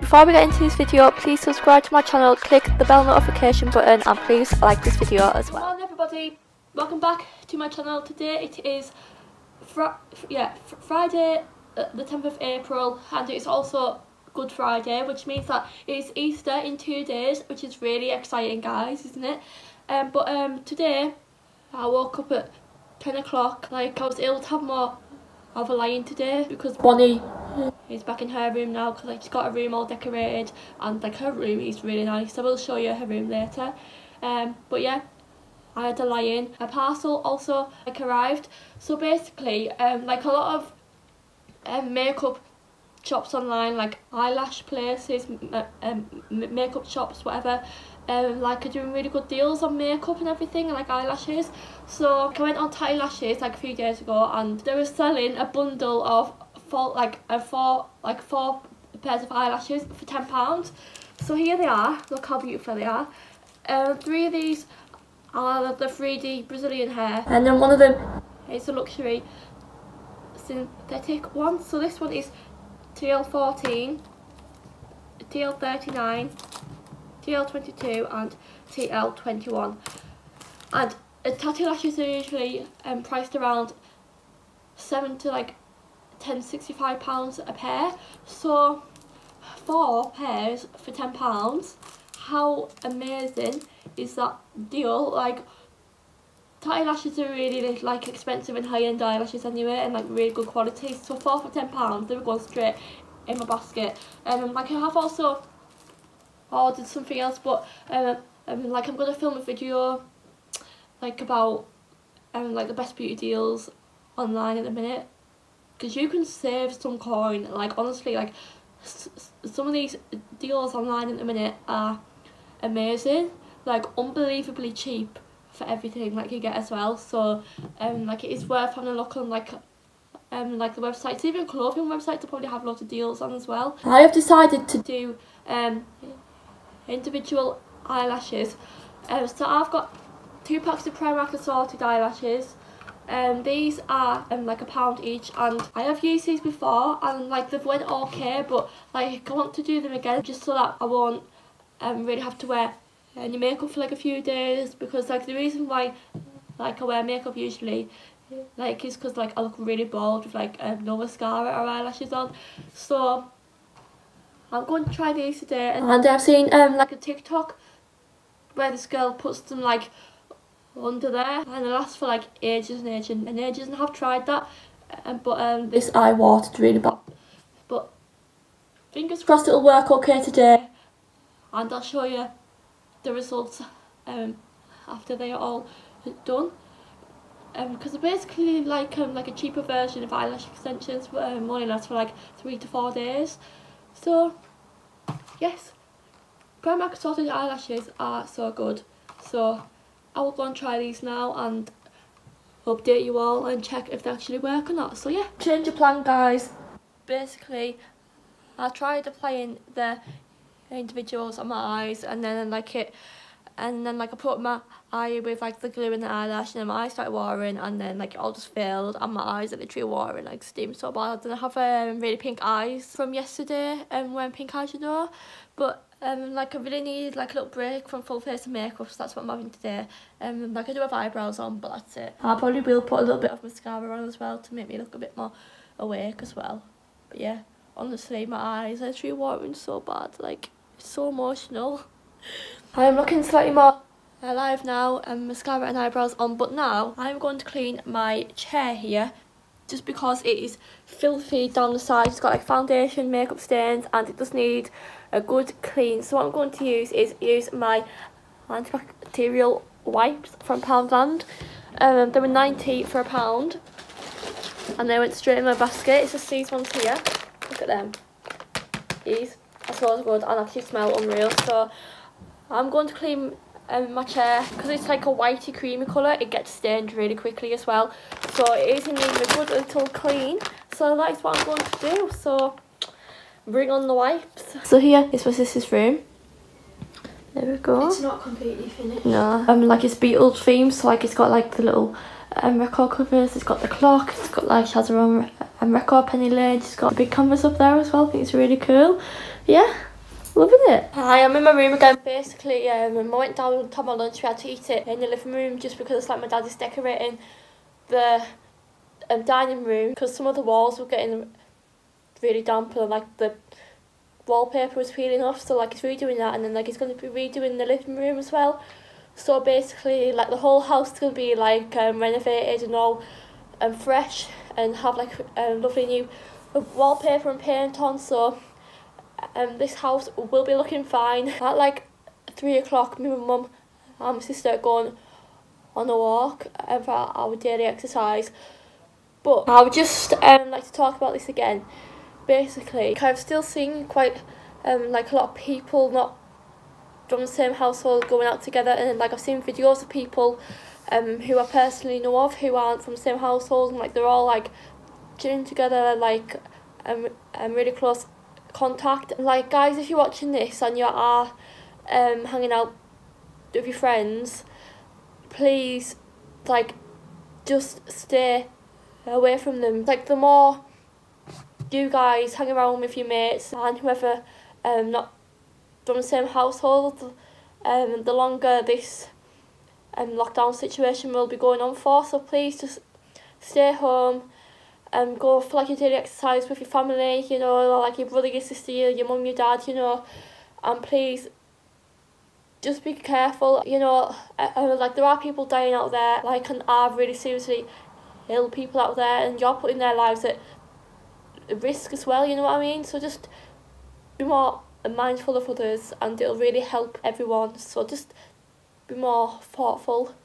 Before we get into this video, please subscribe to my channel, click the bell notification button and please like this video as well. Hello everybody, welcome back to my channel. Today it is fr yeah, fr Friday uh, the 10th of April and it's also Good Friday which means that it's Easter in two days which is really exciting guys isn't it? Um, but um, today I woke up at 10 o'clock like I was able to have more of a lie-in today because Bonnie is back in her room now because like, she's got a room all decorated and like her room is really nice. So I will show you her room later. Um, but yeah, I had a lie-in. A parcel also like arrived. So basically, um, like a lot of um, makeup shops online, like eyelash places, um, makeup shops, whatever, um, like are doing really good deals on makeup and everything, and like eyelashes. So I went on Tatti Lashes like a few days ago, and they were selling a bundle of four, like a four, like four pairs of eyelashes for ten pounds. So here they are. Look how beautiful they are. Um, three of these are the 3D Brazilian hair, and then one of them is a luxury synthetic one. So this one is TL14, TL39, TL22 and TL21. And uh, Tatti Lashes are usually um, priced around 7 to like 10 65 pounds a pair. So four pairs for 10 pounds. How amazing is that deal? Like eyelashes are really like expensive and high-end eyelashes anyway and like really good quality so four for ten pounds they were going straight in my basket um like I have also ordered something else but um, um like I'm gonna film a video like about um like the best beauty deals online in a minute because you can save some coin like honestly like some of these deals online in a minute are amazing like unbelievably cheap for everything like you get as well. So um like it is worth having a look on like um like the websites even clothing websites to probably have lots of deals on as well. I have decided to do um individual eyelashes. Um so I've got two packs of Primark assorted eyelashes um these are um like a pound each and I have used these before and like they've went okay but like I want to do them again just so that I won't um really have to wear any makeup for like a few days because like the reason why like I wear makeup usually like is because like I look really bald with like um, no mascara or eyelashes on so I'm going to try these today and I've seen um like a TikTok where this girl puts them like under there and it lasts for like ages and ages and ages and I have tried that um, but um this eye watered really bad but fingers crossed it'll work okay today. And I'll show you the results um, after they are all done. Because um, they're basically like um, like a cheaper version of eyelash extensions but um, only lasts for like three to four days. So yes. Primark assorted eyelashes are so good. So I will go and try these now and update you all and check if they actually work or not. So yeah change of plan guys. Basically I tried applying the individuals on my eyes and then like it and then like I put my eye with like the glue in the eyelash and then my eyes started watering and then like it all just failed and my eyes are literally watering like steam so bad. And I have um, really pink eyes from yesterday and um, wearing pink eyeshadow. But um like I really need like a little break from full face of makeup so that's what I'm having today. Um like I do have eyebrows on but that's it. I probably will put a little bit of mascara on as well to make me look a bit more awake as well. But yeah honestly my eyes are literally watering so bad like so emotional. I'm looking slightly more alive now and mascara and eyebrows on but now I'm going to clean my chair here just because it is filthy down the side. It's got like foundation, makeup stains and it does need a good clean. So what I'm going to use is use my antibacterial wipes from Poundland. Um, they were 90 for a pound and they went straight in my basket. It's just these ones here. Look at them. These. That smells good and actually smell unreal. So I'm going to clean um, my chair because it's like a whitey creamy colour. It gets stained really quickly as well. So it is in need of a good little clean. So that's what I'm going to do. So bring on the wipes. So here is my sister's room. There we go. It's not completely finished. No. Um, like it's Beatles theme, so like it's got like the little um, record covers, it's got the clock, it's got like, she has her own um, record penny lid, she's got a big canvas up there as well, I think it's really cool. Yeah, Loving it. Hi, I'm in my room again. Basically, um, I went down to my lunch. We had to eat it in the living room just because it's like my dad is decorating the um, dining room because some of the walls were getting really damp and like the wallpaper was peeling off. So like he's redoing that and then like he's going to be redoing the living room as well. So basically, like the whole house is going to be like um, renovated and all um, fresh and have like a um, lovely new wallpaper and paint on. So um, this house will be looking fine. At like three o'clock, me and mum and my sister going on a walk for our daily exercise. But I would just um, like to talk about this again. Basically, I've still seen quite um, like a lot of people not from the same household going out together and like I've seen videos of people um, who I personally know of who aren't from the same household and like they're all like chilling together like um, um really close contact. Like, guys, if you're watching this and you are um, hanging out with your friends, please, like, just stay away from them. Like, the more you guys hang around with your mates and whoever um, not from the same household, um, the longer this um, lockdown situation will be going on for. So please just stay home um, go for like your daily exercise with your family, you know, like your brother, your sister, your, your mum, your dad, you know, and please just be careful, you know, like there are people dying out there, like and are really seriously ill people out there and you're putting their lives at risk as well, you know what I mean? So just be more mindful of others and it'll really help everyone. So just be more thoughtful.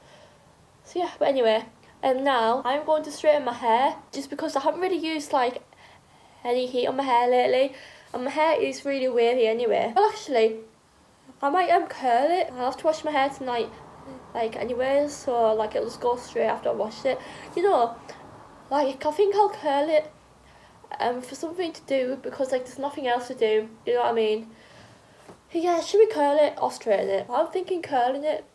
So yeah, but anyway, and now I'm going to straighten my hair just because I haven't really used like any heat on my hair lately and my hair is really wavy anyway. Well actually I might um curl it. I'll have to wash my hair tonight like anyway so like it'll just go straight after I wash it. You know like I think I'll curl it um for something to do because like there's nothing else to do. You know what I mean? Yeah, should we curl it or straighten it? I'm thinking curling it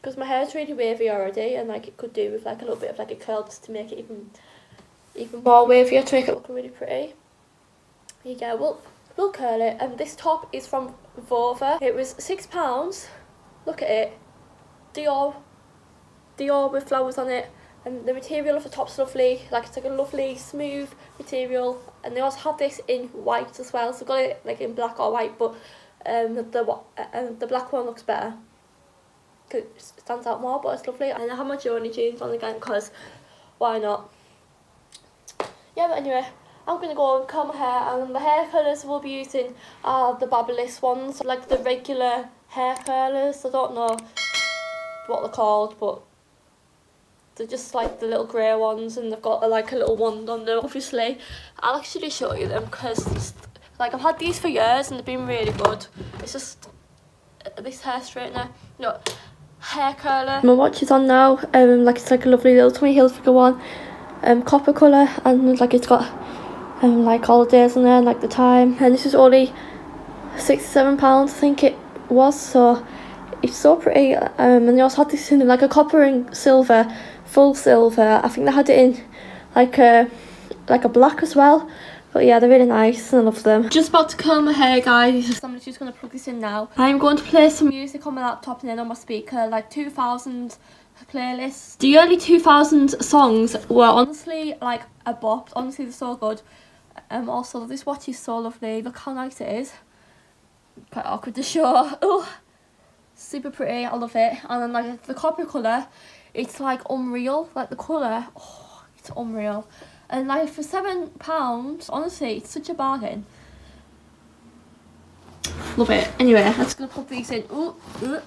because my hair is really wavy already and like it could do with like a little bit of like a curl just to make it even even more wavy to make it look really pretty. Yeah, we'll, we'll curl it. And this top is from Vova. It was £6. Look at it. Dior. Dior with flowers on it. And the material of the top's lovely. Like it's like a lovely smooth material. And they also have this in white as well. So I've got it like in black or white but um, the, uh, the black one looks better it stands out more but it's lovely and I have my Joni jeans on again because why not yeah but anyway I'm going to go and comb my hair and the hair colours we'll be using are the Babyliss ones like the regular hair curlers. I don't know what they're called but they're just like the little grey ones and they've got a, like a little wand on them obviously. I'll actually show you them because like I've had these for years and they've been really good. It's just uh, this hair straightener no hair curler. My watch is on now, um, like it's like a lovely little Tommy Hilfiger one, um, copper colour, and like it's got um, like all the days on there, like the time, and this is only £67 I think it was, so it's so pretty, um, and they also had this in like a copper and silver, full silver, I think they had it in like a, like a black as well, but yeah, they're really nice and I love them. Just about to curl my hair, guys. So I'm just going to plug this in now. I'm going to play some music on my laptop and then on my speaker, like 2000 playlists. The early 2000 songs were honestly like a bop. Honestly, they're so good. Um, also, this watch is so lovely. Look how nice it is. Quite awkward to show. Oh, super pretty. I love it. And then like the copper colour, it's like unreal. Like the colour, oh, it's unreal. And like for seven pounds, honestly, it's such a bargain. Love it. Anyway, I'm just gonna pop these in. Ooh, ooh.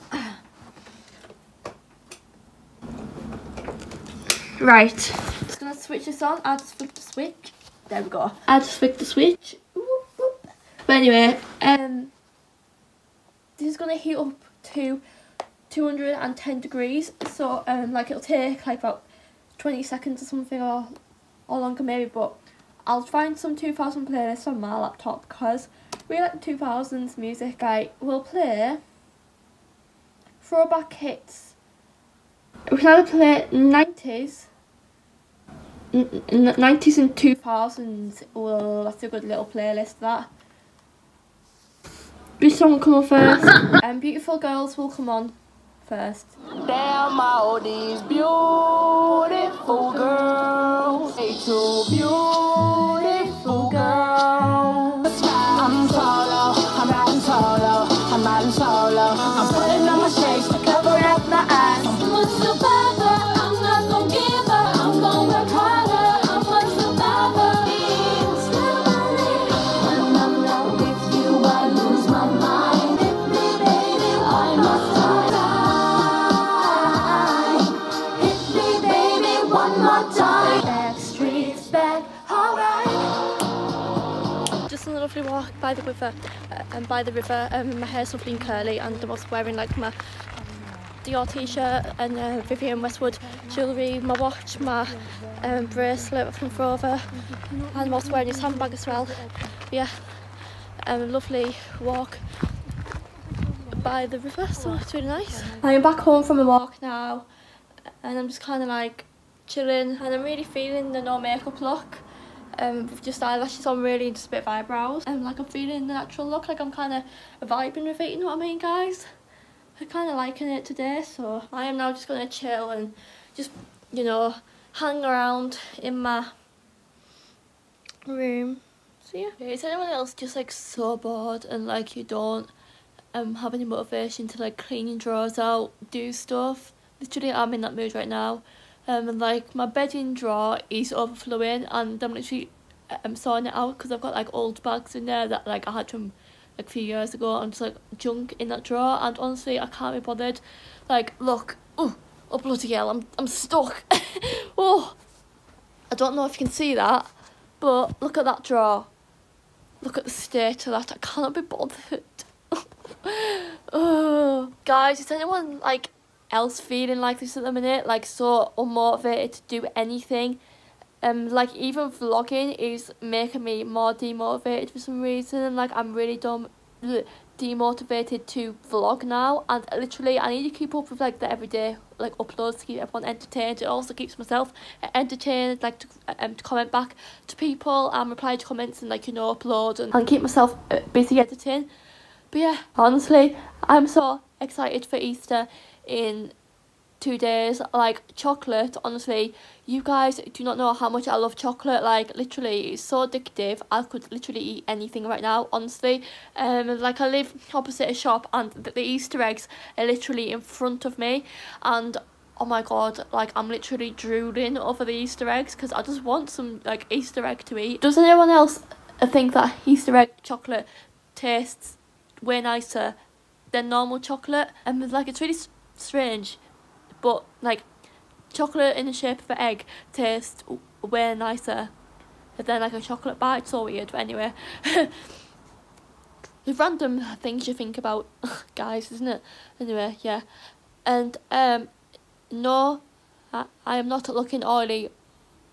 Right, just gonna switch this on. I'll just flick the switch. There we go. I just flick the switch. But anyway, um, this is gonna heat up to 210 degrees. So um, like it'll take like about 20 seconds or something, or or longer maybe, but I'll find some 2000 playlists on my laptop because we like the 2000s music. I will play throwback hits. We can either play 90s, 90s and 2000s. Well, that's a good little playlist that. Which song will come on first? um, Beautiful Girls will come on first. Damn all these beautiful girls. They too beautiful river, uh, and by the river. Um, my hair's lovely and curly, and I was wearing like my Dior t-shirt and uh, Vivian Westwood jewellery, my watch, my um, bracelet from Frover, and I was wearing his handbag as well. Yeah, um, lovely walk by the river, so it's really nice. I'm back home from a walk now, and I'm just kind of like chilling, and I'm really feeling the no makeup look. Um, just eyelashes on really just a bit of eyebrows. And like I'm feeling the natural look, like I'm kind of vibing with it, you know what I mean guys? I'm kind of liking it today, so I am now just going to chill and just, you know, hang around in my room. So yeah. Is anyone else just like so bored and like you don't um have any motivation to like clean your drawers out, do stuff? Literally, I'm in that mood right now. Um, like my bedding drawer is overflowing, and I'm literally um sorting it out because I've got like old bags in there that like I had from like a few years ago and just like junk in that drawer. And honestly, I can't be bothered. Like, look, oh, oh bloody hell, I'm I'm stuck. oh, I don't know if you can see that, but look at that drawer. Look at the state of that. I cannot be bothered. oh, guys, is anyone like else feeling like this at the minute? Like so unmotivated to do anything? Um, like even vlogging is making me more demotivated for some reason. Like I'm really dumb, demotivated to vlog now. And literally, I need to keep up with like the everyday like uploads to keep everyone entertained. It also keeps myself entertained, like to um to comment back to people and reply to comments and like you know upload and, and keep myself uh, busy editing. But yeah, honestly, I'm so excited for Easter in two days. Like chocolate, honestly, you guys do not know how much I love chocolate. Like literally, it's so addictive. I could literally eat anything right now. Honestly, um, like I live opposite a shop, and the, the Easter eggs are literally in front of me, and oh my god, like I'm literally drooling over the Easter eggs because I just want some like Easter egg to eat. Does anyone else think that Easter egg chocolate tastes way nicer than normal chocolate? And like it's really strange but like chocolate in the shape of an egg tastes way nicer than like a chocolate bar. It's so weird, but anyway. the random things you think about, guys, isn't it? Anyway, yeah. And um, no, I, I am not looking oily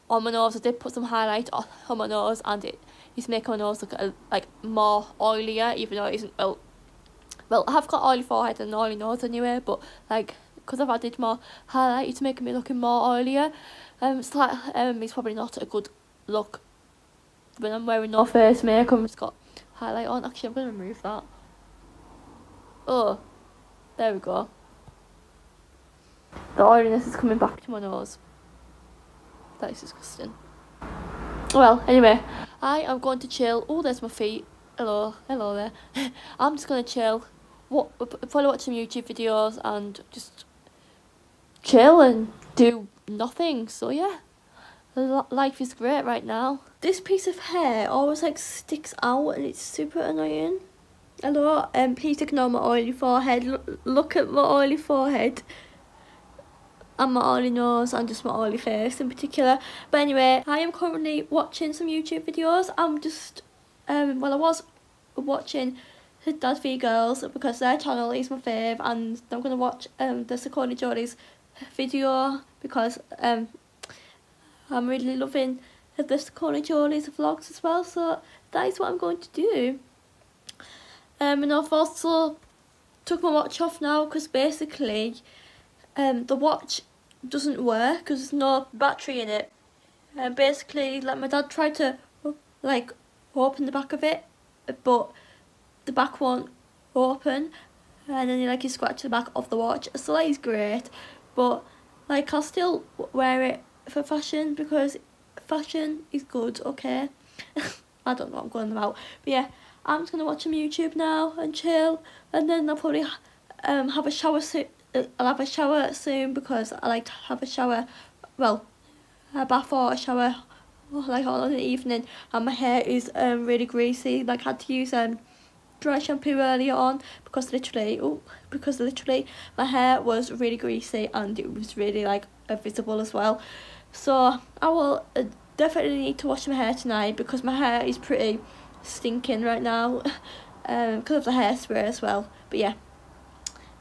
on my nose. I did put some highlight on, on my nose, and it is making my nose look like more oilier, even though it isn't. Well, well, I have got oily forehead and oily nose anyway, but like because I've added more highlight, it's making me looking more oilier. Um, it's like um, it's probably not a good look when I'm wearing no face makeup. It's got highlight on. Actually, I'm gonna remove that. Oh, there we go. The oiliness is coming back to my nose. That is disgusting. Well, anyway, I am going to chill. Oh, there's my feet. Hello, hello there. I'm just gonna chill. What probably watch some YouTube videos and just chill and do nothing. So yeah, life is great right now. This piece of hair always like sticks out and it's super annoying. Hello, um, please ignore my oily forehead. L look at my oily forehead. And my oily nose and just my oily face in particular. But anyway, I am currently watching some YouTube videos. I'm just, um, well I was watching V Girls because their channel is my fave and I'm going to watch um, the Saccone-Jolys video because um I'm really loving the Saccone-Jolys vlogs as well so that is what I'm going to do. Um and I've also took my watch off now because basically um the watch doesn't work because there's no battery in it. And basically like my dad tried to like open the back of it but the back won't open and then you like you scratch the back of the watch. So that is great but like I'll still wear it for fashion because fashion is good okay? I don't know what I'm going about but yeah I'm just gonna watch some YouTube now and chill and then I'll probably um have a shower soon I'll have a shower soon because I like to have a shower well a bath or a shower like all in the evening and my hair is um really greasy like I had to use um dry shampoo earlier on because literally oh because literally my hair was really greasy and it was really like visible as well so I will uh, definitely need to wash my hair tonight because my hair is pretty stinking right now um because of the hairspray as well but yeah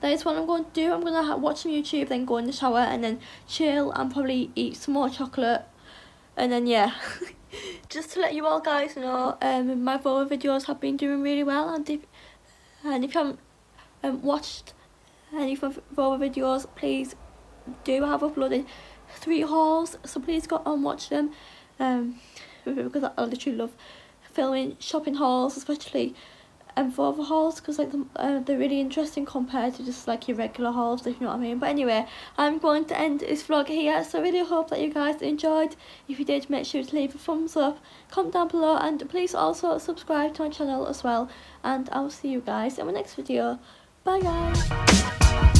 that is what I'm going to do. I'm going to watch some YouTube, then go in the shower, and then chill and probably eat some more chocolate. And then, yeah. just to let you all guys know, um, my Vova videos have been doing really well, and if and if you haven't um, watched any Vova videos, please do. Have uploaded three hauls, so please go and watch them. Um, because I literally love filming shopping hauls, especially um, for other hauls because like the, uh, they're really interesting compared to just like your regular hauls if you know what I mean. But anyway I'm going to end this vlog here. So I really hope that you guys enjoyed. If you did make sure to leave a thumbs up comment down below and please also subscribe to my channel as well. And I'll see you guys in my next video. Bye guys